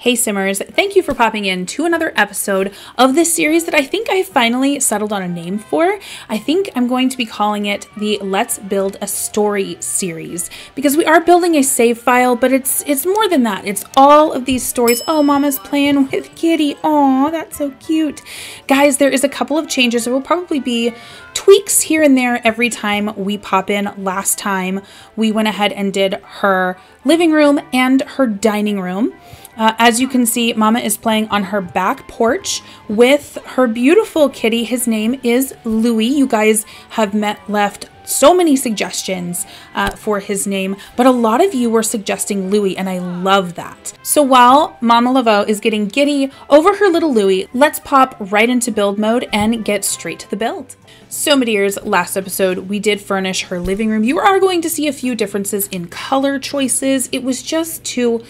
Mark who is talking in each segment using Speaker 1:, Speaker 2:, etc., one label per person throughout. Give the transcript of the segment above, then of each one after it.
Speaker 1: Hey Simmers, thank you for popping in to another episode of this series that I think I finally settled on a name for. I think I'm going to be calling it the Let's Build a Story series because we are building a save file, but it's it's more than that. It's all of these stories. Oh, Mama's playing with Kitty. Oh, that's so cute. Guys, there is a couple of changes. There will probably be tweaks here and there every time we pop in. Last time we went ahead and did her living room and her dining room. Uh, as you can see, Mama is playing on her back porch with her beautiful kitty. His name is Louie. You guys have met left so many suggestions uh, for his name, but a lot of you were suggesting Louie, and I love that. So while Mama Laveau is getting giddy over her little Louie, let's pop right into build mode and get straight to the build. So, my dears, last episode we did furnish her living room. You are going to see a few differences in color choices. It was just too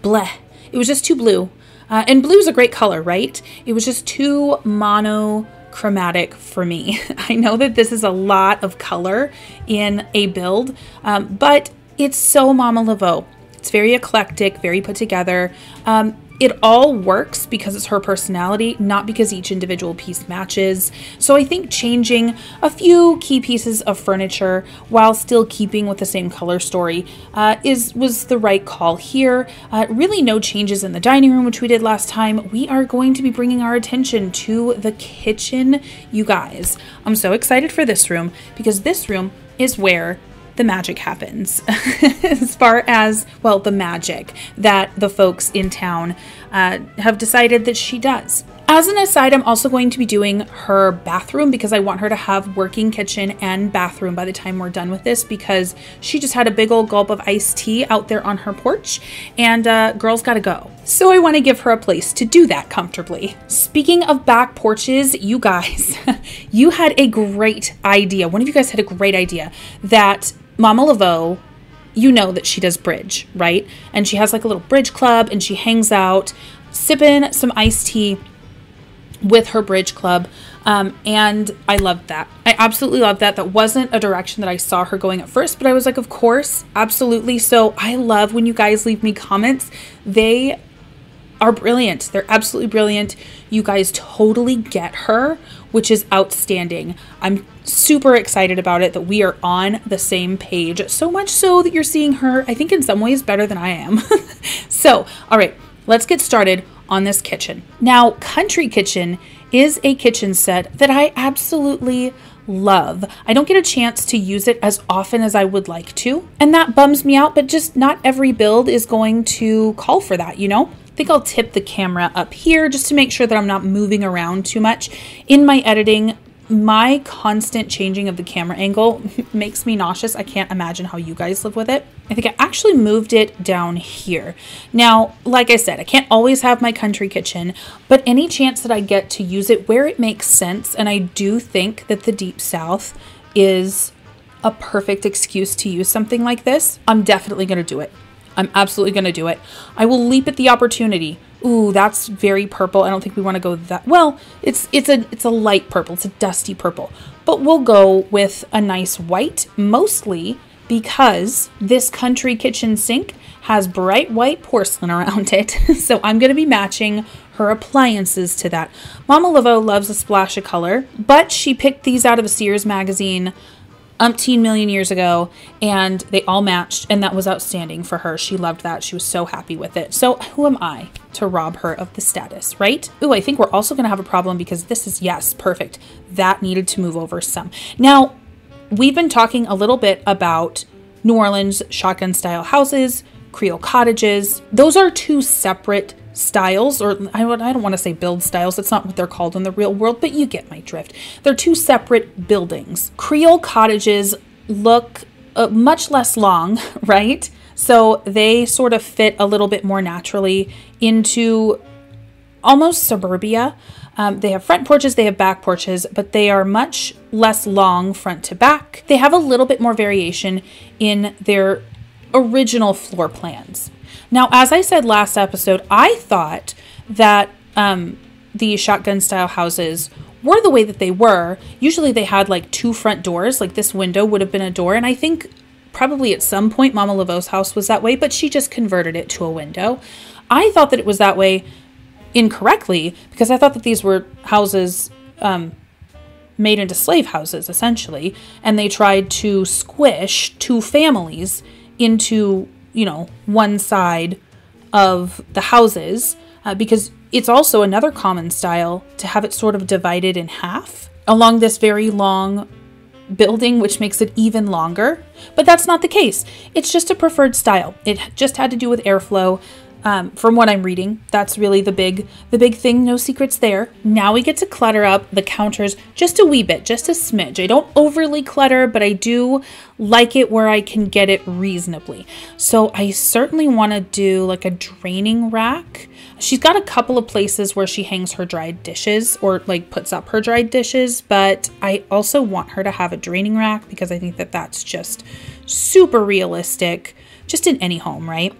Speaker 1: bleh it was just too blue. Uh, and blue's a great color, right? It was just too monochromatic for me. I know that this is a lot of color in a build, um, but it's so Mama Laveau. It's very eclectic, very put together. Um, it all works because it's her personality, not because each individual piece matches. So I think changing a few key pieces of furniture while still keeping with the same color story uh, is was the right call here. Uh, really, no changes in the dining room, which we did last time. We are going to be bringing our attention to the kitchen, you guys. I'm so excited for this room because this room is where the magic happens as far as, well, the magic that the folks in town uh, have decided that she does. As an aside, I'm also going to be doing her bathroom because I want her to have working kitchen and bathroom by the time we're done with this because she just had a big old gulp of iced tea out there on her porch and uh, girls gotta go. So I want to give her a place to do that comfortably. Speaking of back porches, you guys, you had a great idea. One of you guys had a great idea that Mama Laveau, you know that she does bridge, right? And she has like a little bridge club and she hangs out sipping some iced tea with her bridge club. Um, and I loved that. I absolutely loved that. That wasn't a direction that I saw her going at first, but I was like, of course, absolutely. So I love when you guys leave me comments. They are brilliant. They're absolutely brilliant. You guys totally get her, which is outstanding. I'm super excited about it that we are on the same page. So much so that you're seeing her, I think, in some ways better than I am. so, all right, let's get started on this kitchen. Now, Country Kitchen is a kitchen set that I absolutely love. I don't get a chance to use it as often as I would like to, and that bums me out, but just not every build is going to call for that, you know? I think I'll tip the camera up here just to make sure that I'm not moving around too much. In my editing, my constant changing of the camera angle makes me nauseous. I can't imagine how you guys live with it. I think I actually moved it down here. Now, like I said, I can't always have my country kitchen, but any chance that I get to use it where it makes sense, and I do think that the Deep South is a perfect excuse to use something like this, I'm definitely to do it. I'm absolutely to do it. I will leap at the opportunity ooh, that's very purple. I don't think we want to go that well. It's it's a it's a light purple. It's a dusty purple. But we'll go with a nice white, mostly because this country kitchen sink has bright white porcelain around it. so I'm going to be matching her appliances to that. Mama Laveau loves a splash of color, but she picked these out of a Sears magazine umpteen million years ago and they all matched and that was outstanding for her. She loved that. She was so happy with it. So who am i to rob her of the status right? Ooh, i think we're also going to have a problem because this is yes perfect. That needed to move over some. Now we've been talking a little bit about new orleans shotgun style houses creole cottages those are two separate styles, or I, I don't want to say build styles, that's not what they're called in the real world, but you get my drift. They're two separate buildings. Creole cottages look uh, much less long, right? So they sort of fit a little bit more naturally into almost suburbia. Um, they have front porches, they have back porches, but they are much less long front to back. They have a little bit more variation in their original floor plans. Now, as I said last episode, I thought that um, the shotgun style houses were the way that they were. Usually they had like two front doors, like this window would have been a door. And I think probably at some point Mama Laveau's house was that way, but she just converted it to a window. I thought that it was that way incorrectly because I thought that these were houses um, made into slave houses, essentially, and they tried to squish two families into, you know, one side of the houses uh, because it's also another common style to have it sort of divided in half along this very long building, which makes it even longer. But that's not the case. It's just a preferred style. It just had to do with airflow. Um, from what I'm reading, that's really the big the big thing. No secrets there. Now we get to clutter up the counters just a wee bit, just a smidge. I don't overly clutter, but I do like it where I can get it reasonably. So I certainly want to do like a draining rack. She's got a couple of places where she hangs her dried dishes or like puts up her dried dishes, but I also want her to have a draining rack because I think that that's just super realistic, just in any home, right?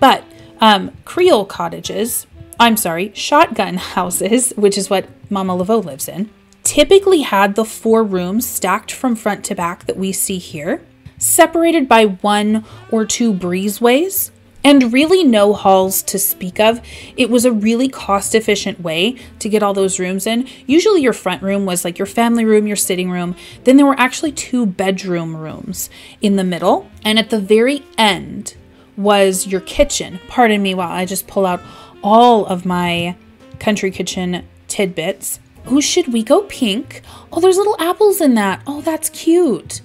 Speaker 1: But um, Creole cottages, I'm sorry, shotgun houses, which is what Mama Laveau lives in, typically had the four rooms stacked from front to back that we see here, separated by one or two breezeways, and really no halls to speak of. It was a really cost efficient way to get all those rooms in. Usually, your front room was like your family room, your sitting room. Then there were actually two bedroom rooms in the middle. And at the very end, was your kitchen. Pardon me while I just pull out all of my country kitchen tidbits. Oh, should we go pink? Oh, there's little apples in that. Oh, that's cute.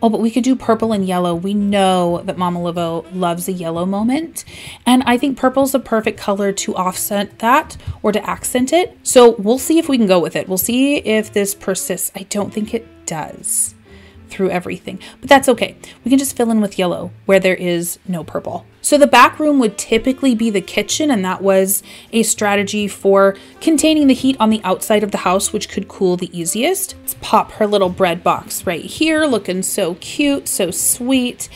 Speaker 1: Oh, but we could do purple and yellow. We know that Mama Laveau loves a yellow moment. And I think purple is a perfect color to offset that or to accent it. So we'll see if we can go with it. We'll see if this persists. I don't think it does through everything, but that's okay. We can just fill in with yellow where there is no purple. So the back room would typically be the kitchen, and that was a strategy for containing the heat on the outside of the house, which could cool the easiest. Let's pop her little bread box right here, looking so cute, so sweet.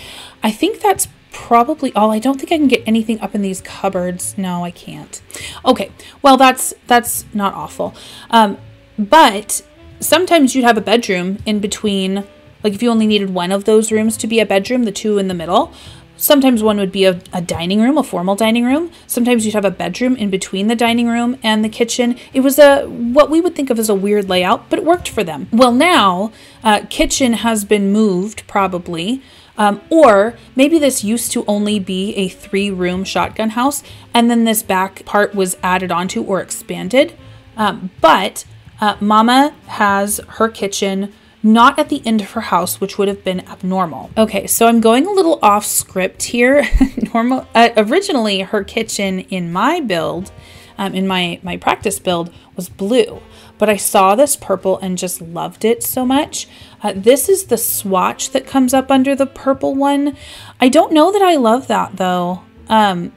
Speaker 1: I think that's probably all. I don't think I can get anything up in these cupboards. No, I can't. Okay, well that's that's not awful. Um, but sometimes you'd have a bedroom in between like if you only needed one of those rooms to be a bedroom, the two in the middle, sometimes one would be a, a, dining room, a formal dining room. Sometimes you'd have a bedroom in between the dining room and the kitchen. It was a what we would think of as a weird layout, but it worked for them. Well, now uh, kitchen has been moved probably. Um, or maybe this used to only be a three room shotgun house, and then this back part was added onto or expanded. Um, but uh, Mama has her kitchen not at the end of her house, which would have been abnormal. Okay, so I'm going a little off script here. Normal, uh, originally her kitchen in my build, um, in my my practice build, was blue, but I saw this purple and just loved it so much. Uh, this is the swatch that comes up under the purple one. I don't know that I love that though. Um,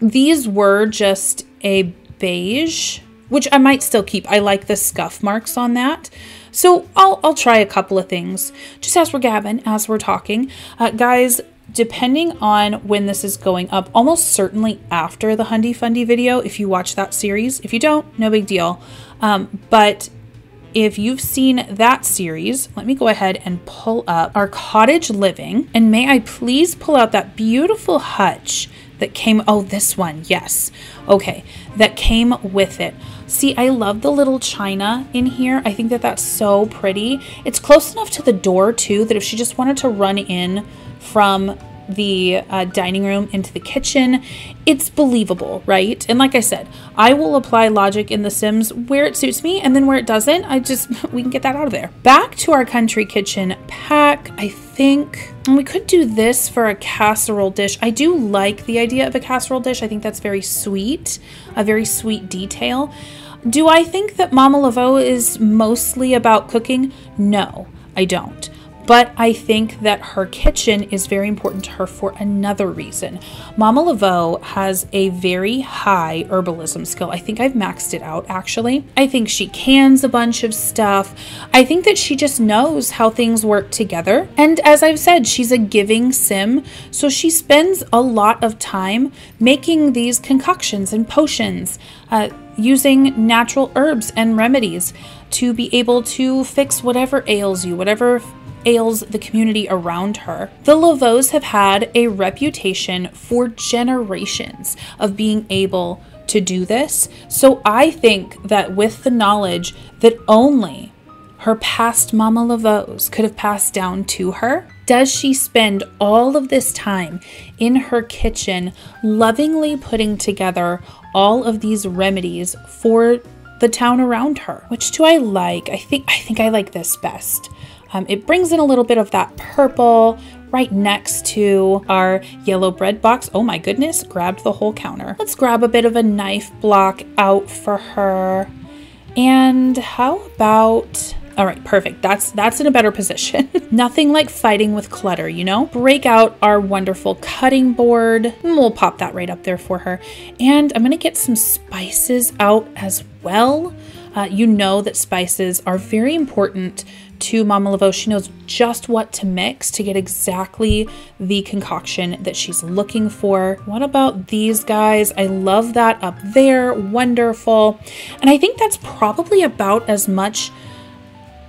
Speaker 1: these were just a beige, which I might still keep. I like the scuff marks on that. So I'll, I'll try a couple of things just as we're gabbing, as we're talking. Uh, guys, depending on when this is going up, almost certainly after the Hundy Fundy video, if you watch that series. If you don't, no big deal. Um, but if you've seen that series, let me go ahead and pull up our cottage living. And may I please pull out that beautiful hutch that came, oh, this one, yes. Okay, that came with it. See, I love the little china in here. I think that that's so pretty. It's close enough to the door too that if she just wanted to run in from the uh, dining room into the kitchen, it's believable, right? And like I said, I will apply logic in The Sims where it suits me, and then where it doesn't, I just, we can get that out of there. Back to our country kitchen pack, I think, and we could do this for a casserole dish. I do like the idea of a casserole dish. I think that's very sweet, a very sweet detail. Do I think that Mama Laveau is mostly about cooking? No, I don't. But I think that her kitchen is very important to her for another reason. Mama Laveau has a very high herbalism skill. I think I've maxed it out actually. I think she cans a bunch of stuff. I think that she just knows how things work together. And as I've said, she's a giving sim. So she spends a lot of time making these concoctions and potions, uh, using natural herbs and remedies to be able to fix whatever ails you, whatever ails the community around her. The Laveaus have had a reputation for generations of being able to do this. So I think that with the knowledge that only her past Mama Laveaus could have passed down to her, does she spend all of this time in her kitchen lovingly putting together all of these remedies for the town around her? Which do I like? I think I think I like this best. Um, it brings in a little bit of that purple right next to our yellow bread box. Oh my goodness, grabbed the whole counter. Let's grab a bit of a knife block out for her. And how about all right, perfect. That's that's in a better position. Nothing like fighting with clutter, you know? Break out our wonderful cutting board. And we'll pop that right up there for her. And I'm gonna get some spices out as well. Uh, you know that spices are very important to Mama Laveau. She knows just what to mix to get exactly the concoction that she's looking for. What about these guys? I love that up there. Wonderful. And I think that's probably about as much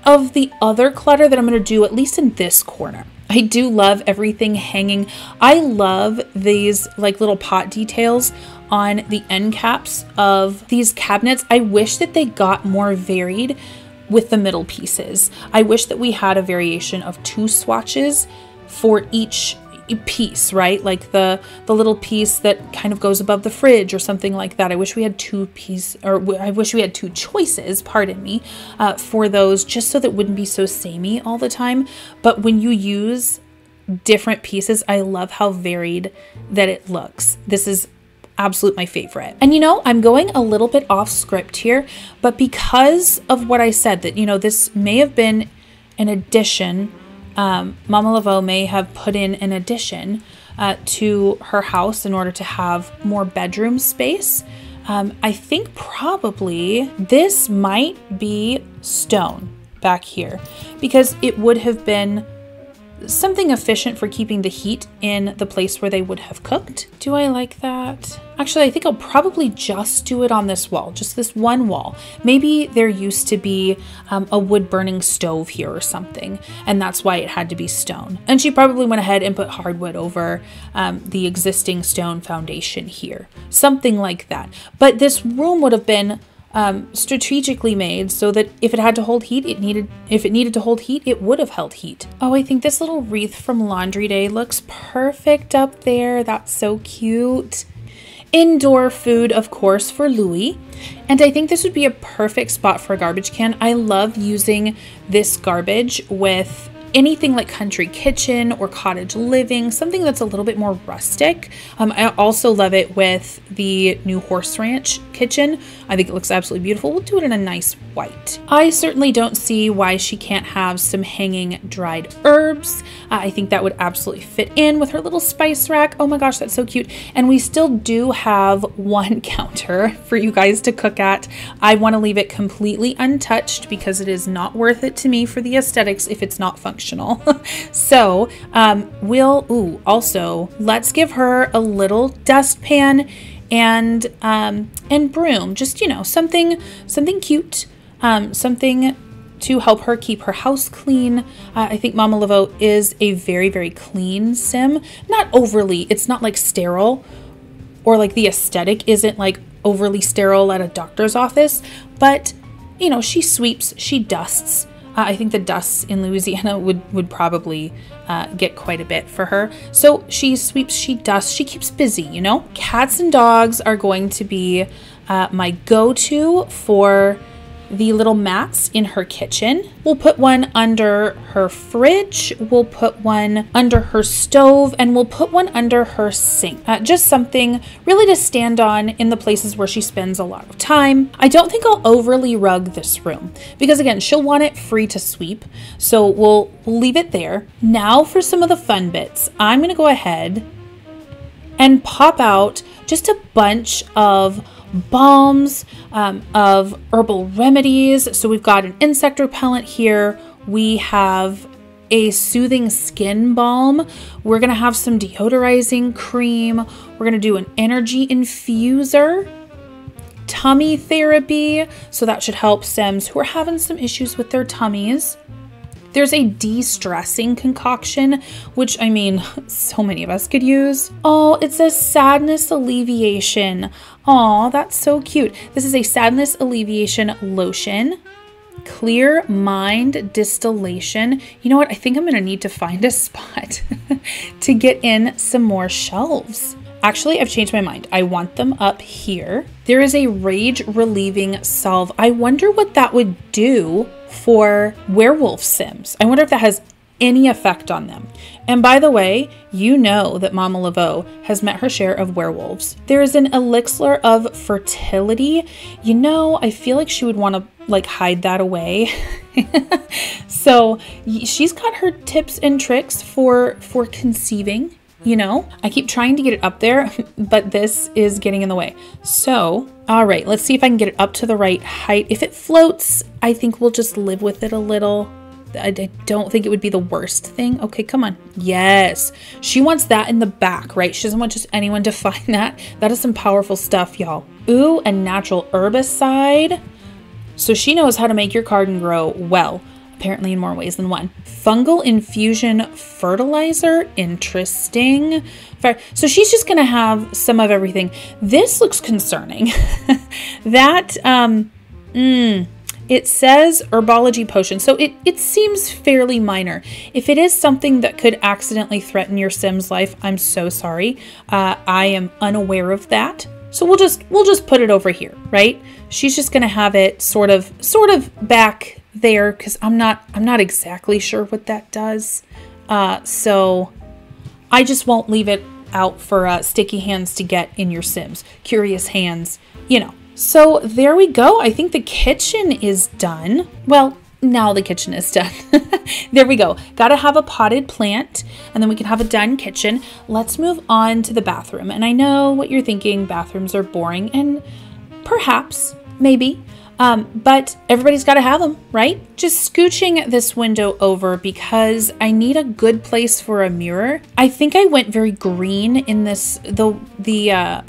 Speaker 1: of the other clutter that I'm going to do, at least in this corner. I do love everything hanging. I love these like little pot details on the end caps of these cabinets. I wish that they got more varied with the middle pieces. I wish that we had a variation of two swatches for each piece, right? Like the the little piece that kind of goes above the fridge or something like that. I wish we had two piece, or I wish we had two choices. Pardon me, uh, for those, just so that wouldn't be so samey all the time. But when you use different pieces, I love how varied that it looks. This is absolute my favorite. And you know, I'm going a little bit off script here, but because of what I said, that you know, this may have been an addition um, Mama Laveau may have put in an addition uh, to her house in order to have more bedroom space. Um, I think probably this might be stone back here because it would have been something efficient for keeping the heat in the place where they would have cooked. Do I like that? Actually, I think I'll probably just do it on this wall, just this one wall. Maybe there used to be um, a wood burning stove here or something, and that's why it had to be stone. And she probably went ahead and put hardwood over um, the existing stone foundation here, something like that. But this room would have been um, strategically made so that if it had to hold heat, it needed if it needed to hold heat, it would have held heat. Oh, I think this little wreath from Laundry Day looks perfect up there. That's so cute. Indoor food, of course, for Louie. And I think this would be a perfect spot for a garbage can. I love using this garbage with anything like country kitchen or cottage living, something that's a little bit more rustic. Um, I also love it with the new horse ranch kitchen. I think it looks absolutely beautiful. We'll do it in a nice white. I certainly don't see why she can't have some hanging dried herbs. Uh, I think that would absolutely fit in with her little spice rack. Oh my gosh, that's so cute. And we still do have one counter for you guys to cook at. I want to leave it completely untouched because it is not worth it to me for the aesthetics if it's not functional. so um, we'll, ooh, also let's give her a little dustpan and um, and broom. Just you know something something cute um, something to help her keep her house clean. Uh, I think Mama Laveau is a very, very clean sim. Not overly, it's not like sterile or like the aesthetic isn't like overly sterile at a doctor's office, but you know, she sweeps, she dusts. Uh, I think the dusts in Louisiana would, would probably uh, get quite a bit for her. So she sweeps, she dusts, she keeps busy, you know? Cats and dogs are going to be uh, my go to for the little mats in her kitchen. We'll put one under her fridge, we'll put one under her stove, and we'll put one under her sink. Uh, just something really to stand on in the places where she spends a lot of time. I don't think I'll overly rug this room because again, she'll want it free to sweep. So we'll, we'll leave it there. Now for some of the fun bits. I'm gonna go ahead and pop out just a bunch of balms, um, of herbal remedies. So we've got an insect repellent here. We have a soothing skin balm. We're going to have some deodorizing cream. We're going to do an energy infuser, tummy therapy. So that should help Sims who are having some issues with their tummies. There's a de-stressing concoction, which I mean, so many of us could use. Oh, it's a sadness alleviation. Oh, that's so cute. This is a sadness alleviation lotion. Clear mind distillation. You know what? I think I'm going to need to find a spot to get in some more shelves. Actually, I've changed my mind. I want them up here. There is a rage relieving salve. I wonder what that would do for werewolf sims. I wonder if that has any effect on them. And by the way, you know that Mama Laveau has met her share of werewolves. There is an elixir of fertility. You know, I feel like she would want to like hide that away. so she's got her tips and tricks for for conceiving you know? I keep trying to get it up there, but this is getting in the way. So, all right, let's see if I can get it up to the right height. If it floats, I think we'll just live with it a little. I don't think it would be the worst thing. Okay, come on. Yes. She wants that in the back, right? She doesn't want just anyone to find that. That is some powerful stuff, y'all. Ooh, a natural herbicide. So she knows how to make your garden grow well apparently in more ways than one. Fungal infusion fertilizer, interesting. So she's just gonna have some of everything. This looks concerning. that, um, mm, it says herbology potion, so it, it seems fairly minor. If it is something that could accidentally threaten your Sim's life, I'm so sorry. Uh, I am unaware of that. So we'll just we'll just put it over here, right? She's just gonna have it sort of sort of back there because I'm not I'm not exactly sure what that does. Uh, so I just won't leave it out for uh, sticky hands to get in your Sims. Curious hands, you know. So there we go. I think the kitchen is done. Well, now the kitchen is done. there we go. Gotta have a potted plant and then we can have a done kitchen. Let's move on to the bathroom. And I know what you're thinking, bathrooms are boring and perhaps, maybe, um, but everybody's got to have them, right? Just scooching this window over because I need a good place for a mirror. I think I went very green in this, the, the, uh,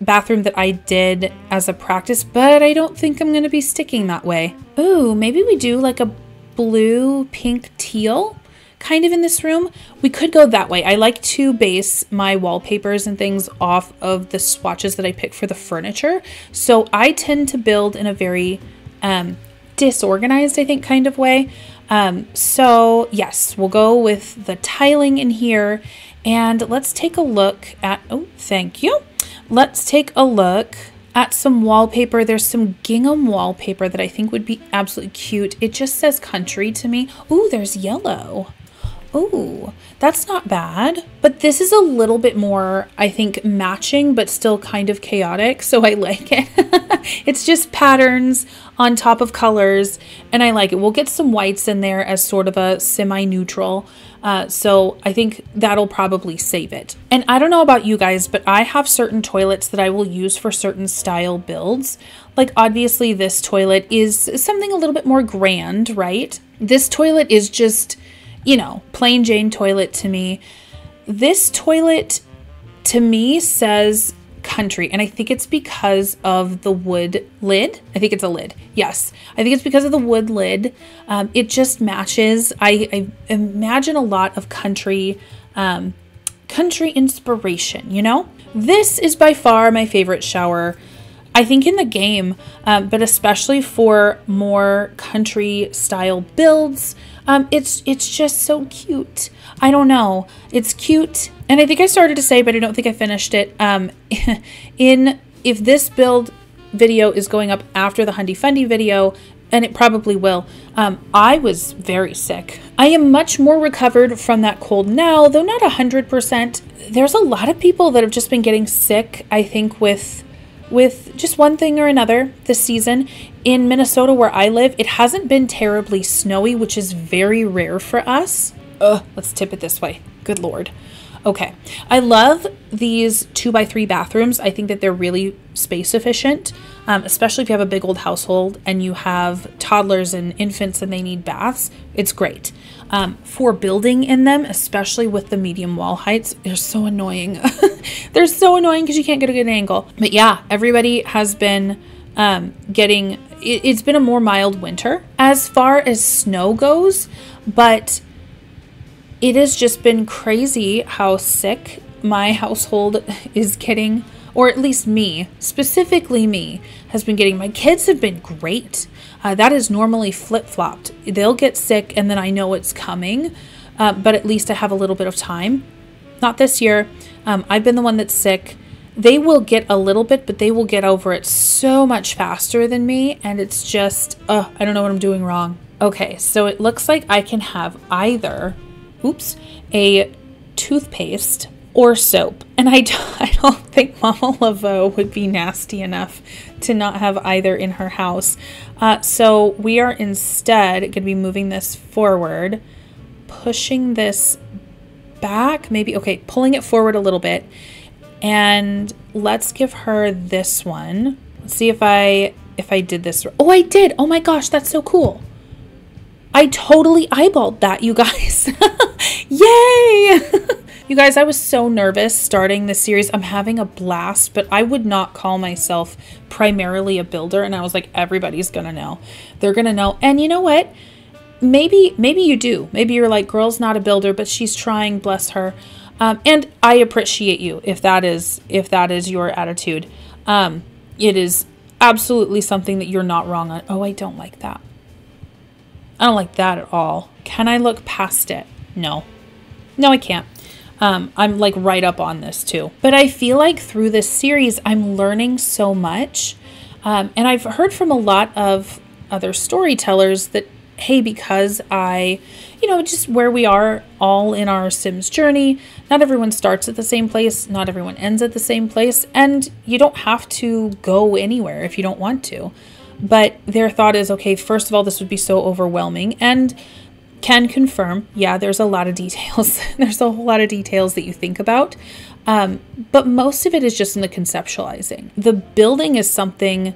Speaker 1: bathroom that I did as a practice, but I don't think I'm going to be sticking that way. Ooh, maybe we do like a blue, pink, teal kind of in this room. We could go that way. I like to base my wallpapers and things off of the swatches that I pick for the furniture. So I tend to build in a very um, disorganized, I think, kind of way. Um, so yes, we'll go with the tiling in here and let's take a look at, oh, thank you. Let's take a look at some wallpaper. There's some gingham wallpaper that I think would be absolutely cute. It just says country to me. Ooh, there's yellow. Oh, that's not bad. But this is a little bit more, I think, matching, but still kind of chaotic. So I like it. it's just patterns on top of colors, and I like it. We'll get some whites in there as sort of a semi neutral. Uh, so I think that'll probably save it. And I don't know about you guys, but I have certain toilets that I will use for certain style builds. Like obviously this toilet is something a little bit more grand, right? This toilet is just you know, plain Jane toilet to me. This toilet to me says country, and I think it's because of the wood lid. I think it's a lid. Yes, I think it's because of the wood lid. Um, it just matches. I, I, imagine a lot of country, um, country inspiration. You know, this is by far my favorite shower. I think in the game, um, but especially for more country style builds, um, it's it's just so cute. I don't know. It's cute, and I think I started to say, but I don't think I finished it. Um, in if this build video is going up after the Hundy Fundy video, and it probably will. Um, I was very sick. I am much more recovered from that cold now, though not 100%. There's a lot of people that have just been getting sick, I think, with with just one thing or another this season. In Minnesota, where I live, it hasn't been terribly snowy, which is very rare for us. Ugh, let's tip it this way. Good lord. Okay, I love these two by three bathrooms. I think that they're really space efficient, um, especially if you have a big old household and you have toddlers and infants and they need baths. It's great. Um, for building in them, especially with the medium wall heights, they're so annoying. they're so annoying because you can't get a good angle. But yeah, everybody has been um, getting it, it's been a more mild winter as far as snow goes, but it has just been crazy how sick my household is getting, or at least me, specifically me, has been getting. My kids have been great. Uh, that is normally flip flopped. They'll get sick and then I know it's coming, uh, but at least I have a little bit of time. Not this year. Um, I've been the one that's sick. They will get a little bit, but they will get over it so much faster than me. And it's just, uh, I don't know what I'm doing wrong. Okay, so it looks like I can have either, oops, a toothpaste or soap. And I, I don't think Mama Laveau would be nasty enough to not have either in her house. Uh, so we are instead going to be moving this forward, pushing this back, maybe, okay, pulling it forward a little bit. And let's give her this one. Let's see if I, if I did this. Oh, I did. Oh my gosh, that's so cool. I totally eyeballed that, you guys. Yay! you guys, I was so nervous starting this series. I'm having a blast, but I would not call myself primarily a builder. And I was like, everybody's gonna know. They're gonna know. And you know what? Maybe, maybe you do. Maybe you're like, girl's not a builder, but she's trying, bless her. Um, and I appreciate you if that is if that is your attitude. Um, it is absolutely something that you're not wrong on. Oh, I don't like that. I don't like that at all. Can I look past it? No. No, I can't. Um, I'm like right up on this too. But I feel like through this series, I'm learning so much. Um, and I've heard from a lot of other storytellers that, hey, because I, you know, just where we are all in our Sims journey, not everyone starts at the same place, not everyone ends at the same place, and you don't have to go anywhere if you don't want to. But their thought is okay, first of all, this would be so overwhelming. And can confirm, yeah, there's a lot of details. there's a whole lot of details that you think about. Um, but most of it is just in the conceptualizing. The building is something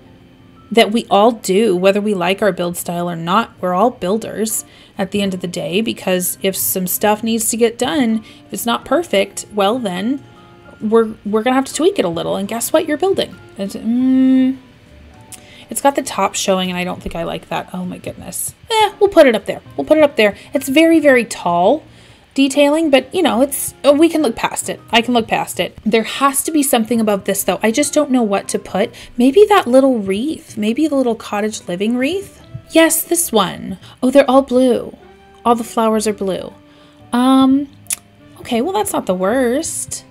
Speaker 1: that we all do, whether we like our build style or not. We're all builders at the end of the day because if some stuff needs to get done, if it's not perfect, well, then we're, we're going to have to tweak it a little. And guess what? You're building. Mm, it's got the top showing and I don't think I like that. Oh my goodness. Eh, we'll put it up there. We'll put it up there. It's very, very tall detailing, but you know, it's oh, we can look past it. I can look past it. There has to be something above this though. I just don't know what to put. Maybe that little wreath. Maybe the little cottage living wreath. Yes, this one. Oh, they're all blue. All the flowers are blue. Um, okay, well that's not the worst.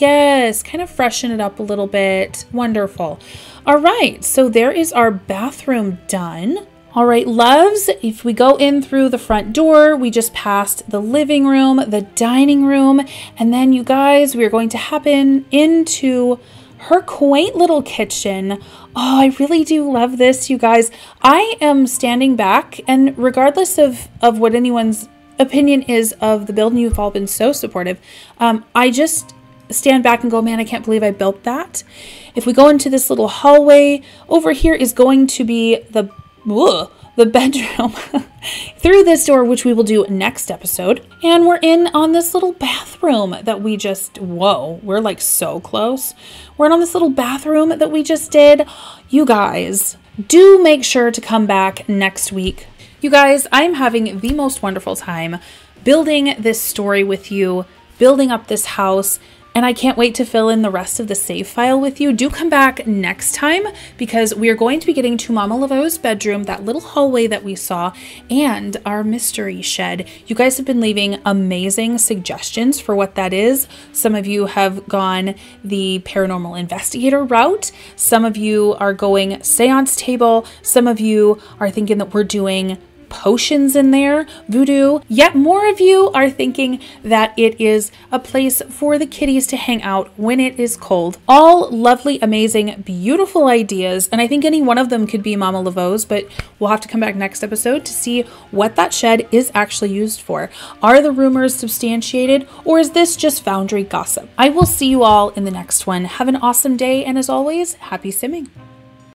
Speaker 1: Yes, kind of freshen it up a little bit. Wonderful. All right, so there is our bathroom done. All right, loves, if we go in through the front door, we just passed the living room, the dining room, and then you guys, we're going to happen into her quaint little kitchen. Oh, I really do love this, you guys. I am standing back, and regardless of, of what anyone's opinion is of the build, and you've all been so supportive, um, I just stand back and go, man, I can't believe I built that. If we go into this little hallway, over here is going to be the ugh, the bedroom through this door, which we will do next episode. And we're in on this little bathroom that we just, whoa, we're like so close. We're in on this little bathroom that we just did. You guys, do make sure to come back next week. You guys, I'm having the most wonderful time building this story with you, building up this house, and I can't wait to fill in the rest of the save file with you. Do come back next time because we are going to be getting to Mama Laveau's bedroom, that little hallway that we saw, and our mystery shed. You guys have been leaving amazing suggestions for what that is. Some of you have gone the paranormal investigator route. Some of you are going seance table. Some of you are thinking that we're doing potions in there, voodoo. Yet more of you are thinking that it is a place for the kitties to hang out when it is cold. All lovely, amazing, beautiful ideas. And I think any one of them could be Mama Laveau's, but we'll have to come back next episode to see what that shed is actually used for. Are the rumors substantiated or is this just Foundry gossip? I will see you all in the next one. Have an awesome day and as always, happy simming.